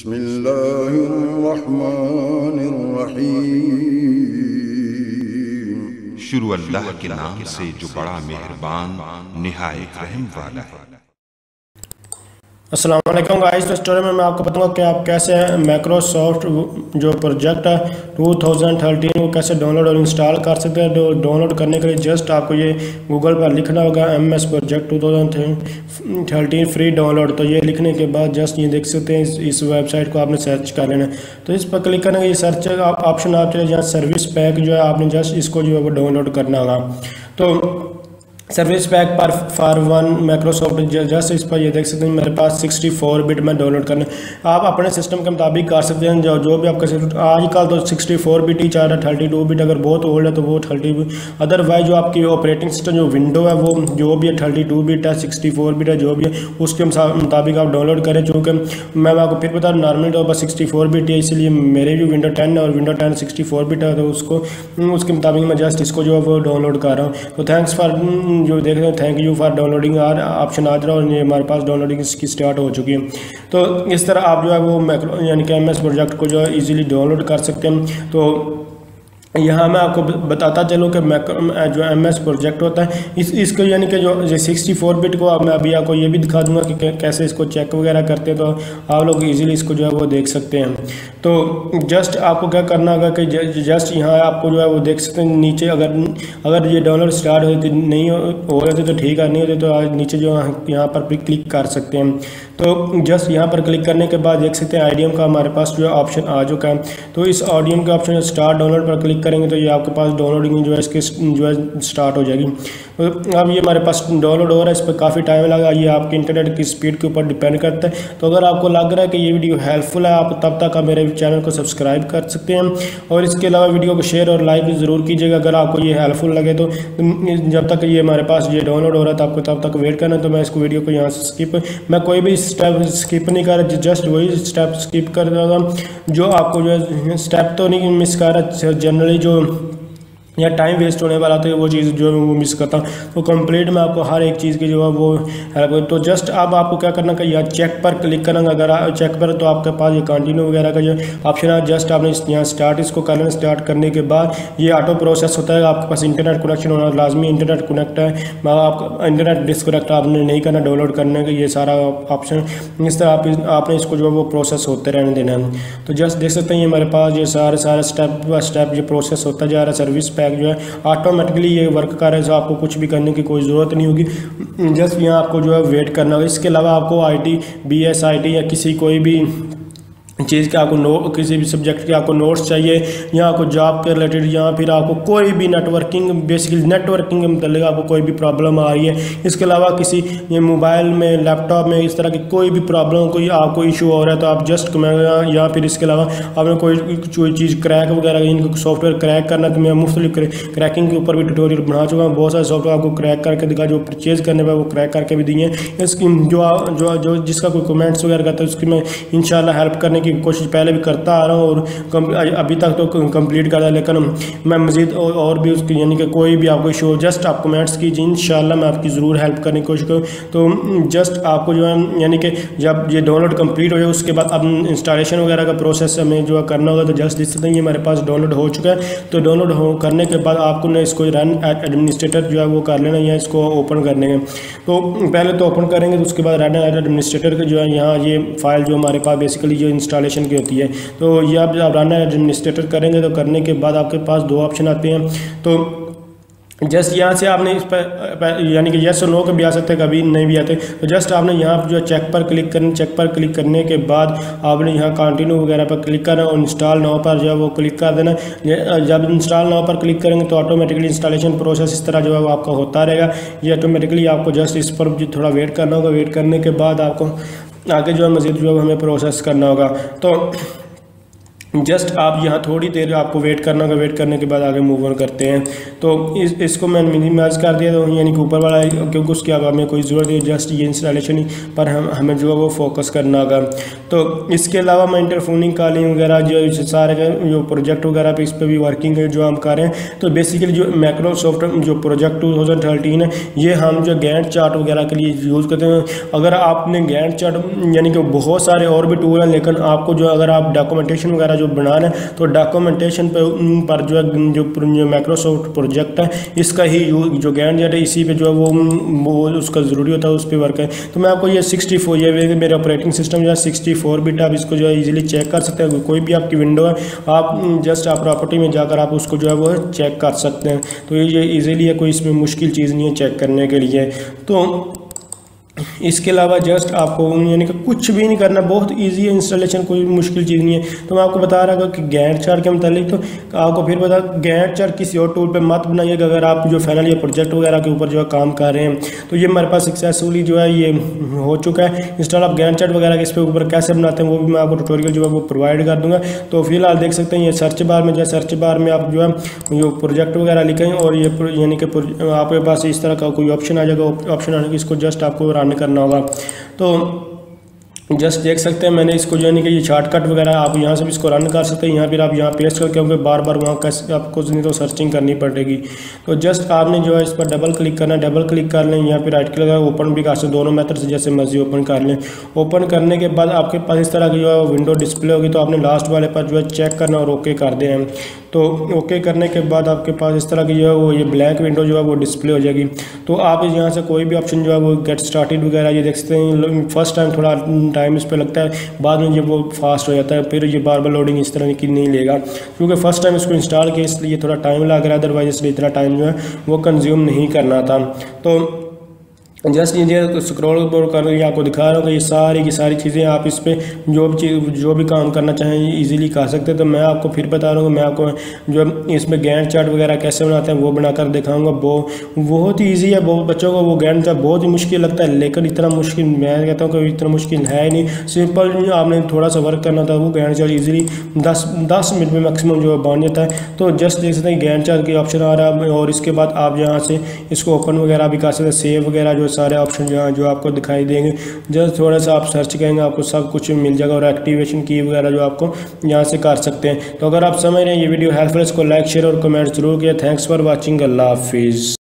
بسم الله الرحمن الرحيم شروع اللہ کے نام سے جو بڑا مہربان، نہایت رحم والا ہے۔ السلام علیکم گائز تو اسٹوری میں میں آپ کو بتاؤں گا کہ آپ کیسے مائکروسافٹ جو پروجیکٹ ہے 2013 وہ کیسے ڈاؤن لوڈ اور انسٹال کر سکتے ہیں۔ ڈاؤن لوڈ کرنے کے لیے جسٹ آپ کو یہ گوگل پر لکھنا ہوگا M S project 2013 free download تو یہ لکھنے کے بعد جسٹ یہ دیکھ سکتے ہیں اس ویب سائٹ کو آپ نے سرچ کر لینا تو اس پر کلک کرنے کے یہ سرچ آپشن آپ چلے جہاں سروس پیک جو ہے آپ نے جسٹ اس کو جو ہے وہ ڈاؤن لوڈ کرنا ہوگا۔ تو سروس پیک پر فار ون مائکروسافٹ جسٹ اس پر یہ دیکھ سکتے ہیں میرے پاس سکسٹی فور بٹ میں ڈاؤن لوڈ کرنا آپ اپنے سسٹم کے مطابق کر سکتے ہیں جو جو بھی آپ کا آج کل تو سکسٹی فور بٹ ہی چاہ رہا ہے، تھرٹی ٹو بٹ اگر بہت اولڈ ہے تو وہ تھرٹی ادر وائز جو آپ کی آپریٹنگ سسٹم جو ونڈو ہے وہ جو بھی ہے، تھرٹی ٹو بٹ ہے، سکسٹی فور بٹ ہے، جو بھی ہے، اس کے مطابق آپ ڈاؤن لوڈ کریں چونکہ میں آپ کو پھر بتا رہا نارمل طور پر سکسٹی فور بٹ ہے، اسی لیے میرے بھی ونڈو ٹین ہے اور window ten sixty four bit ہے، تو اس کو اس کے مطابق میں جسٹ اس کو جو ہے وہ ڈاؤن لوڈ کر رہا ہوں۔ تو تھینکس فار جو دیکھ رہے ہیں thank you for downloading R option آ رہا اور یہ ہمارے پاس ڈاؤن لوڈنگ اس کی اسٹارٹ ہو چکی ہے۔ تو اس طرح آپ جو ہے وہ میکرو یعنی کہ ایم ایس پروجیکٹ کو جو ہے ایزیلی ڈاؤن لوڈ کر سکتے ہیں۔ تو یہاں میں آپ کو بتاتا چلوں کہ جو ایم ایس پروجیکٹ ہوتا ہے، اس اس کو یعنی کہ جو سکسٹی فور بٹ کو میں ابھی آپ کو یہ بھی دکھا دوں گا کہ کیسے اس کو چیک وغیرہ کرتے ہیں تو آپ لوگ ایزیلی اس کو جو ہے وہ دیکھ سکتے ہیں۔ تو جسٹ آپ کو کیا کرنا ہوگا کہ جسٹ یہاں آپ کو جو ہے وہ دیکھ سکتے ہیں، نیچے اگر اگر یہ ڈاؤن لوڈ اسٹارٹ ہوتی نہیں ہو رہے تھے تو ٹھیک ہے نہیں ہوتے تو نیچے جو ہاں، یہاں پر بھی کلک کر سکتے ہیں۔ تو جسٹ یہاں پر کلک کرنے کے بعد دیکھ سکتے ہیں آئی ڈی ایم کا ہمارے پاس جو ہے آپشن آ چکا ہے۔ تو اس آئی ایم کا آپشن اسٹارٹ ڈاؤن لوڈ پر کلک کریں گے تو یہ آپ کے پاس ڈاؤن لوڈنگ جو ہے اس کی جو ہے اسٹارٹ ہو جائے گی۔ مطلب اب یہ ہمارے پاس ڈاؤن لوڈ ہو رہا ہے، اس پہ کافی ٹائم لگا، یہ آپ کے انٹرنیٹ کی اسپیڈ کے اوپر ڈیپینڈ کرتا ہے۔ تو اگر آپ کو لگ رہا ہے کہ یہ ویڈیو ہیلپ فل ہے، آپ تب تک آپ میرے چینل کو سبسکرائب کر سکتے ہیں۔ اور اس کے علاوہ ویڈیو کو شیئر اور لائک ضرور کیجیے گا۔ اگر آپ کو یہ ہیلپ فل لگے تو جب تک یہ ہمارے پاس یہ ڈاؤن لوڈ ہو رہا ہے تو آپ کو تب تک ویٹ کرنا تو میں اس کو ویڈیو کو یہاں سے اسکپ میں کوئی بھی اسٹیپ اسکپ نہیں کر رہا جسٹ وہی اسٹیپ اسکپ کر رہا تھا جو آپ کو جو ہے اسٹیپ تو نہیں مس کر رہا جنرلی جو یا ٹائم ویسٹ ہونے والا تو وہ چیز جو ہے وہ مس کرتا ہوں۔ تو کمپلیٹ میں آپ کو ہر ایک چیز کی جو ہے وہ ہیلپ تو جسٹ اب آپ کو کیا کرنا کہ یا چیک پر کلک کرنا۔ اگر چیک پر تو آپ کے پاس یہ کنٹینیو وغیرہ کا جو آپشن ہے جسٹ آپ نے یہاں اسٹارٹ اس کو کرنا۔ اسٹارٹ کرنے کے بعد یہ آٹو پروسیس ہوتا ہے۔ آپ کے پاس انٹرنیٹ کنیکشن ہونا لازمی انٹرنیٹ کنیکٹ ہے۔ آپ انٹرنیٹ ڈسکنیکٹ آپ نے نہیں کرنا ڈاؤن لوڈ کرنے کا یہ سارا آپشن اس طرح آپ آپ نے اس کو جو ہے وہ پروسیس ہوتے رہنے دینا۔ ہے تو جسٹ دیکھ سکتے ہیں یہ ہمارے پاس یہ سارے سارے اسٹیپ بائی اسٹیپ یہ پروسیس ہوتا جا رہا ہے۔ سروس پیک جو ہے آٹومیٹکلی یہ ورک کر رہے ہیں آپ کو کچھ بھی کرنے کی کوئی ضرورت نہیں ہوگی۔ جسٹ یہاں آپ کو جو ہے ویٹ کرنا ہوگا۔ اس کے علاوہ آپ کو I T B S I T یا کسی کوئی بھی چیز کے آپ کو نو کسی بھی سبجیکٹ کے آپ کو نوٹس چاہیے، یا آپ کو جاب کے ریلیٹڈ یا پھر آپ کو کوئی بھی networking basically networking کے متعلق آپ کو کوئی بھی پرابلم آ رہی ہے۔ اس کے علاوہ کسی موبائل میں لیپ ٹاپ میں، اس طرح کی کوئی بھی پرابلم کوئی آپ کو ایشو ہو رہا ہے تو آپ جسٹ یا پھر اس کے علاوہ آپ نے کوئی کوئی چیز کریک وغیرہ، ان کو سافٹ ویئر کریک کرنا، تو میں مختلف کریکنگ کے اوپر بھی ٹیٹوریل بنا چکا ہوں۔ بہت سارے سافٹ ویئر آپ کو کریک کر کے دکھا، جو پرچیز کرنے پہ وہ کریک کر کے بھی دیے ہیں اس کی جو جو جس کا کوئی کمنٹس وغیرہ کرتا ہے، اس کی میں ان شاء اللہ ہیلپ کرنے کی کوشش پہلے بھی کرتا آ رہا ہوں اور ابھی تک تو کمپلیٹ کر رہا لیکن میں مزید اور بھی اس کی یعنی کہ کوئی بھی آپ کو شو جسٹ آپ کمنٹس کیجیے ان شاء اللہ میں آپ کی ضرور ہیلپ کرنے کی کوشش کروں۔ تو جسٹ آپ کو جو ہے یعنی کہ جب یہ ڈاؤن لوڈ کمپلیٹ ہو جائے، اس کے بعد اب انسٹالیشن وغیرہ کا پروسیس ہمیں جو ہے کرنا ہوگا، تو جسٹ دیکھ سکتے ہیں یہ ہمارے پاس ڈاؤن لوڈ ہو چکا ہے۔ تو ڈاؤن لوڈ ہو کرنے کے بعد آپ کو نے اس کو رن ایڈمنسٹریٹر جو ہے وہ کر لینا، یا اس کو اوپن کرنے کے۔ تو پہلے تو اوپن کریں گے، تو اس کے بعد رن ایڈمنسٹریٹر کے جو ہے، یہاں یہ فائل جو ہمارے پاس بیسیکلی جو انسٹال انسٹالیشن کی ہوتی ہے۔ تو یہ آپ جب رن ایڈمنسٹریٹر کریں گے تو کرنے کے بعد آپ کے پاس دو آپشن آتے ہیں۔ تو جسٹ یہاں سے آپ نے اس پر یعنی کہ یس اور نو کے بھی آ سکتے کبھی نہیں بھی آتے۔ تو جسٹ آپ نے یہاں جو چیک پر کلک کرنا چیک پر کلک کرنے کے بعد آپ نے یہاں کنٹینیو وغیرہ پر کلک کرنا اور انسٹال نو پر جو ہے وہ کلک کر دینا۔ جب انسٹال نو پر کلک کریں گے تو آٹومیٹکلی انسٹالیشن پروسیس اس طرح جو ہے وہ آپ کا ہوتا رہے گا۔ یہ آٹومیٹکلی آپ کو جسٹ اس پر تھوڑا ویٹ کرنا ہوگا۔ ویٹ کرنے کے بعد آپ کو آگے جو ہے مزید جو ہے ہمیں پروسیس کرنا ہوگا۔ تو جسٹ آپ یہاں تھوڑی دیر آپ کو ویٹ کرنا ہوگا ویٹ کرنے کے بعد آگے موو آن کرتے ہیں۔ تو اس اس کو میں نے منیمائز کر دیا تو یعنی کہ اوپر والا کیونکہ اس کی اب ہمیں کوئی ضرورت نہیں جسٹ یہ انسٹالیشن ہی، پر ہم ہمیں جو ہے وہ فوکس کرنا ہوگا۔ تو اس کے علاوہ میں انٹرفوننگ کالنگ وغیرہ جو سارے جو پروجیکٹ وغیرہ پہ اس پہ بھی ورکنگ ہے، جو ہم کر رہے ہیں۔ تو بیسیکلی جو میکرو جو پروجیکٹ ٹو تھاؤزنڈ تھرٹین ہے، یہ ہم جو گینٹ چارٹ وغیرہ کے لیے یوز کرتے ہیں۔ اگر آپ نے گینٹ چارٹ یعنی کہ بہت سارے اور بھی ٹول ہیں، لیکن آپ کو جو اگر آپ ڈاکومنٹیشن وغیرہ جو بنا رہے ہیں تو ڈاکومنٹیشن پر جو ہے جو مائکروسافٹ پروجیکٹ ہے، اس کا ہی جو گینڈ جیٹ ہے، اسی پہ جو ہے وہ اس کا ضروری ہوتا ہے، اس پہ ورک ہے۔ تو میں آپ کو یہ سکسٹی فور یہ میرے آپریٹنگ سسٹم جو ہے سکسٹی فور بیٹ آپ اس کو جو ہے ایزیلی چیک کر سکتے ہیں۔ کوئی بھی آپ کی ونڈو ہے، آپ جسٹ آپ پراپرٹی میں جا کر آپ اس کو جو ہے وہ چیک کر سکتے ہیں۔ تو یہ ایزیلی ہے، کوئی اس میں مشکل چیز نہیں ہے چیک کرنے کے لیے۔ تو اس کے علاوہ جسٹ آپ کو یعنی کہ کچھ بھی نہیں کرنا، بہت ایزی ہے انسٹالیشن کوئی مشکل چیز نہیں ہے۔ تو میں آپ کو بتا رہا کہ گینٹ چار کے متعلق تو آپ کو پھر بتا گینٹ چار کسی اور ٹول پہ مت بنائیے گا۔ اگر آپ جو فائنل یہ پروجیکٹ وغیرہ کے اوپر جو ہے کام کر رہے ہیں، تو یہ ہمارے پاس سکسیسفلی جو ہے یہ ہو چکا ہے۔ انسٹال آپ گینٹ چارٹ وغیرہ کے اس پہ اوپر کیسے بناتے ہیں، وہ بھی میں آپ کو ٹوٹوریل جو ہے وہ پرووائڈ کر دوں گا۔ تو فی الحال دیکھ سکتے ہیں، یہ سرچ بار میں جو ہے سرچ بار میں آپ جو ہے جو پروجیکٹ وغیرہ لکھیں اور یہ یعنی کہ آپ کے پاس اس طرح کا کوئی آپشن آ جائے گا۔ آپشن آنے کی اس کو جسٹ آپ کو رن کرنا ہوگا۔ تو جسٹ دیکھ سکتے ہیں میں نے اس کو جو ہے کہ یہ شارٹ کٹ وغیرہ آپ یہاں سے بھی اس کو رن کر سکتے ہیں یہاں پھر آپ یہاں پیسٹ کر کے بار بار وہاں کیسے آپ کو نہیں تو سرچنگ کرنی پڑے گی تو جسٹ آپ نے جو ہے اس پر ڈبل کلک کرنا ہے ڈبل کلک کر لیں یہاں پہ رائٹ کلک اوپن بھی کر سکتے دونوں میتھڈ سے جیسے مرضی اوپن کر لیں اوپن کرنے کے بعد آپ کے پاس اس طرح کی جو ہے ونڈو ڈسپلے ہوگی تو آپ نے لاسٹ والے پر جو ہے چیک کرنا اور اوکے کر دیں تو اوکے کرنے کے بعد آپ کے پاس اس طرح کی جو ہے وہ یہ بلیک ونڈو جو ہے وہ ڈسپلے ہو جائے گی تو آپ یہاں سے کوئی بھی آپشن جو ہے وہ گیٹ سٹارٹیڈ وغیرہ یہ دیکھ سکتے ہیں فرسٹ ٹائم تھوڑا ٹائم اس پہ لگتا ہے، بعد میں جب وہ فاسٹ ہو جاتا ہے، پھر یہ بار بار لوڈنگ اس طرح کی نہیں لے گا۔ کیونکہ فرسٹ ٹائم اس کو انسٹال کیا، اس لیے تھوڑا ٹائم لگ رہا ہے ادروائز اس لیے اتنا ٹائم جو ہے وہ کنزیوم نہیں کرنا تھا۔ تو جسٹ یہ سکرول بورڈ کر رہی آپ کو دکھا رہا ہوں کہ یہ ساری کی ساری چیزیں آپ اس پہ جو بھی چیز جو بھی کام کرنا چاہیں ایزیلی کر سکتے ہیں۔ تو میں آپ کو پھر بتا رہا ہوں کہ میں آپ کو جو اس میں گینڈ چارٹ وغیرہ کیسے بناتے ہیں وہ بنا کر دکھاؤں گا۔ وہ بہت ہی ایزی ہے، بہت بچوں کو وہ گینڈ چارٹ بہت ہی مشکل لگتا ہے، لیکن اتنا مشکل میں کہتا ہوں کہ اتنا مشکل ہے ہی نہیں سمپل آپ نے تھوڑا سا ورک کرنا تھا، وہ گینڈ چارٹ ایزیلی دس دس منٹ میں میکسیمم جو ہے بن جاتا ہے۔ تو جسٹ دیکھ سکتے ہیں گینڈ چارٹ کی آپشن آ رہا ہے اور اس کے بعد آپ یہاں سے اس کو اوپن وغیرہ بھی کر سکتے ہیں سیو وغیرہ جو سارے آپشن جو جو آپ کو دکھائی دیں گے۔ جس تھوڑا سا آپ سرچ کریں گے، آپ کو سب کچھ مل جائے گا اور ایکٹیویشن کی وغیرہ جو آپ کو یہاں سے کر سکتے ہیں۔ تو اگر آپ سمجھ رہے ہیں یہ ویڈیو ہیلپ فل اس کو لائک شیئر اور کمنٹ ضرور کیا تھینکس فار واچنگ اللہ حافظ۔